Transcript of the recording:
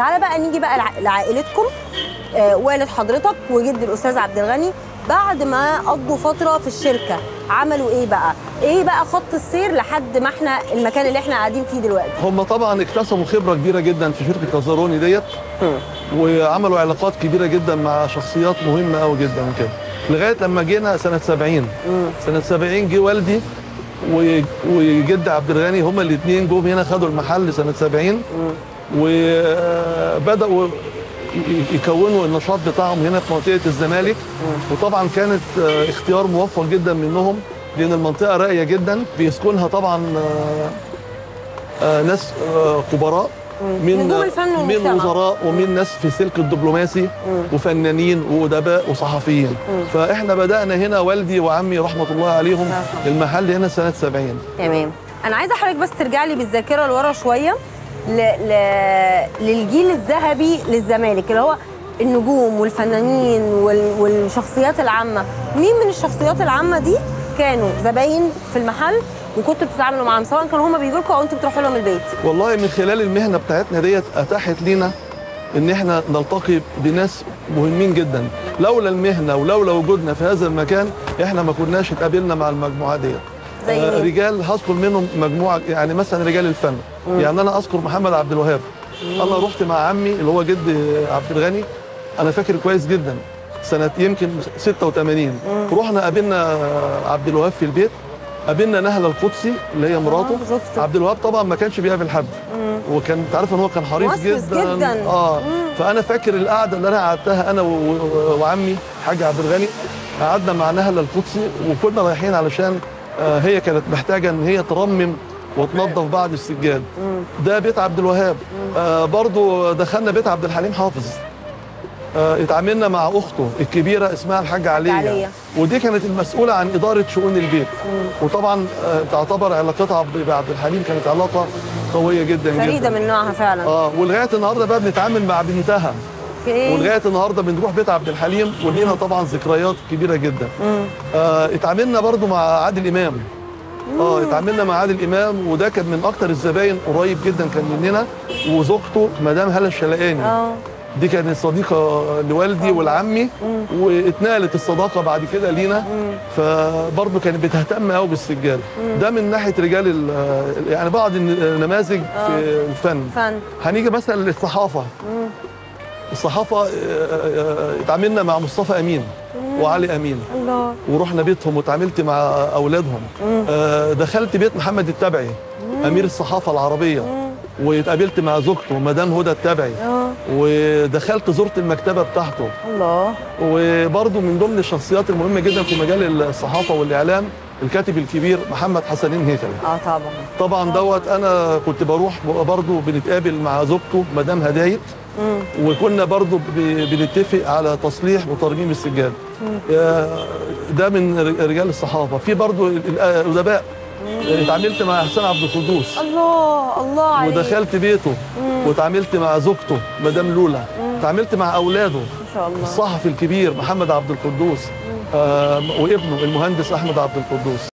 تعالى بقى نيجي بقى لع- لعائلتكم. آه، والد حضرتك وجد الأستاذ عبد الغني بعد ما قضوا فترة في الشركة. عملوا إيه بقى؟ إيه بقى خط السير لحد ما إحنا المكان اللي إحنا قاعدين فيه دلوقتي؟ هم طبعا اكتسبوا خبرة كبيرة جدا في شركة كازاروني ديت. وعملوا علاقات كبيرة جدا مع شخصيات مهمة قوي جدا كده. لغاية لما جينا سنة 70 سنة 70 جه والدي وجد عبد الغني هما الاثنين جم هنا خدوا المحل سنة 70 وبداوا يكونوا النشاط بتاعهم هنا في منطقة الزمالك. وطبعا كانت آه، اختيار موفق جدا منهم لأن المنطقة راقية جدا. بيسكنها طبعا آه، آه، ناس خبراء من نجوم الفن من. وزراء ومن ناس في سلك الدبلوماسي وفنانين وأدباء وصحفيين. فإحنا بدأنا هنا والدي وعمي رحمة الله عليهم. المحل هنا سنة 70 تمام. أنا عايزة حضرتك بس ترجع لي بالذاكرة لورا شوية. ل... ل... للجيل الذهبي للزمالك اللي هو النجوم والفنانين وال... والشخصيات العامة. مين من الشخصيات العامة دي كانوا زباين في المحل؟ وكنتوا بتتعاملوا معاهم سواء كانوا هم بيجوا لكم أو أنتوا بتروحوا لهم البيت. والله من خلال المهنة بتاعتنا ديت أتاحت لنا إن إحنا نلتقي بناس مهمين جدا. لولا المهنة ولولا وجودنا في هذا المكان إحنا ما كناش اتقابلنا مع المجموعة ديت. زي آه،؟ رجال هذكر منهم مجموعة يعني مثلا رجال الفن. يعني أنا أذكر محمد عبد الوهاب. أنا رحت مع عمي اللي هو جد عبد الغني. أنا فاكر كويس جدا. سنة يمكن 86 رحنا قابلنا عبد الوهاب في البيت. قابلنا نهله القدسي اللي هي مراته. آه،. عبد الوهاب طبعا ما كانش بيقابل حد. وكان انت عارف إن هو كان حريص جدا, جداً. آه. فأنا فاكر القعدة اللي أنا قعدتها أنا و- وعمي حاج عبد الغني قعدنا مع نهله القدسي وكنا رايحين علشان آه هي كانت محتاجة إن هي ترمم وتنظف بعض السجاد. ده بيت عبد الوهاب. آه برضو دخلنا بيت عبد الحليم حافظ. اتعاملنا مع أخته الكبيرة اسمها الحاجة عليا. ودي كانت المسؤولة عن إدارة شؤون البيت. وطبعا آه تعتبر علاقتها بعبد الحليم كانت علاقة قوية جدا جدا. فريدة من نوعها فعلا. آه ولغاية النهارده بقى بنتعامل مع بنتها. أوكي ولغاية النهارده بنروح بيت عبد الحليم ولينا طبعا ذكريات كبيرة جدا. آه اتعاملنا برضو مع عادل إمام. آه اتعاملنا مع عادل إمام وده كان من أكتر الزباين قريب جدا كان مننا وزوجته مدام هلا الشلقاني. آه. دي كانت صديقة لوالدي ولعمي واتنقلت الصداقة بعد كده لينا. فبرضه كانت بتهتم قوي بالسجاد ده من ناحية رجال ال- يعني بعض النماذج في الفن. فن. هنيجي مثلا للصحافة. الصحافة آه، آه، اتعاملنا مع مصطفى أمين وعلي أمين. الله. ورحنا بيتهم واتعاملت مع أولادهم. آه، دخلت بيت محمد التبعي أمير الصحافة العربية. واتقابلت مع زوجته مدام هدى التبعي آه. ودخلت زرت المكتبة بتاعته. الله. وبرضه من ضمن الشخصيات المهمة جدا في مجال الصحافة والإعلام الكاتب الكبير محمد حسنين هيكل آه طبعا. طبعا دوت أنا كنت بروح برضه بنتقابل مع زوجته مدام هدايت. وكنا برضه بنتفق على تصليح وترميم السجاد. آه، ده من رجال الصحافة. في برضه ال- ال- الأدباء. اتعاملت مع حسين عبد القدوس. الله الله عليك. ودخلت بيته واتعاملت مع زوجته مدام لولا. اتعاملت مع أولاده. ما شاء الله. الصحفي الكبير محمد عبد القدوس آه، وابنه المهندس أحمد عبد القدوس.